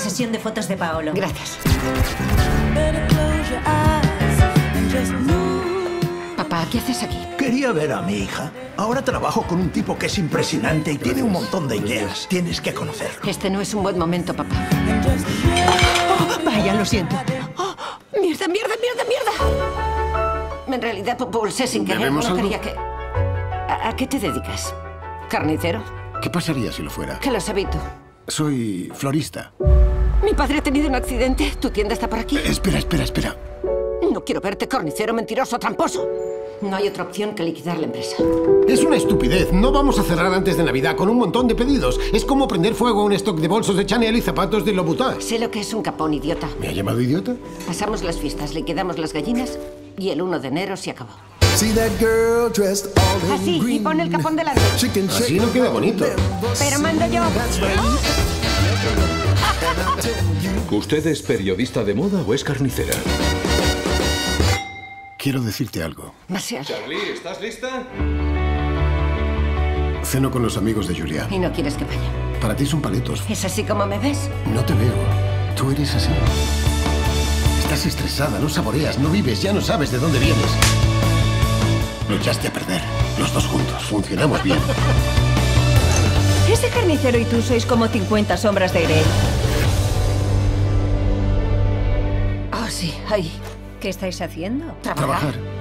sesión de fotos de Paolo. Gracias. Papá, ¿qué haces aquí? Quería ver a mi hija. Ahora trabajo con un tipo que es impresionante y tiene un montón de ideas. Tienes que conocerlo. Este no es un buen momento, papá. Oh, vaya, lo siento. Oh, ¡Mierda, mierda, mierda, mierda! En realidad pulsé sin querer. ¿Bebemos No algo? quería que... ¿A, a qué te dedicas? ¿Carnicero? ¿Qué pasaría si lo fuera? ¿Qué lo sabí tú? Soy florista. Mi padre ha tenido un accidente. ¿Tu tienda está por aquí? Eh, Espera, espera, espera. No quiero verte carnicero, mentiroso, tramposo. No hay otra opción que liquidar la empresa. Es una estupidez. No vamos a cerrar antes de Navidad con un montón de pedidos. Es como prender fuego a un stock de bolsos de Chanel y zapatos de Louboutin. Sé lo que es un capón, idiota. ¿Me ha llamado idiota? Pasamos las fiestas, liquidamos las gallinas y el 1 de enero se acabó. See that girl dressed all in Así, y pon el capón delante. Así no queda bonito. Pero mando yo. ¿Usted es periodista de moda o es carnicera? Quiero decirte algo. Demasiado. Charlie, ¿estás lista? Ceno con los amigos de Julia. Y no quieres que vaya. Para ti son paletos. ¿Es así como me ves? No te veo. Tú eres así. Estás estresada, no saboreas, no vives, ya no sabes de dónde vienes. Lo echaste a perder. Los dos juntos. Funcionamos bien. Ese carnicero y tú sois como 50 sombras de Grey. Sí, ahí. ¿Qué estáis haciendo? Trabajar. Trabajar.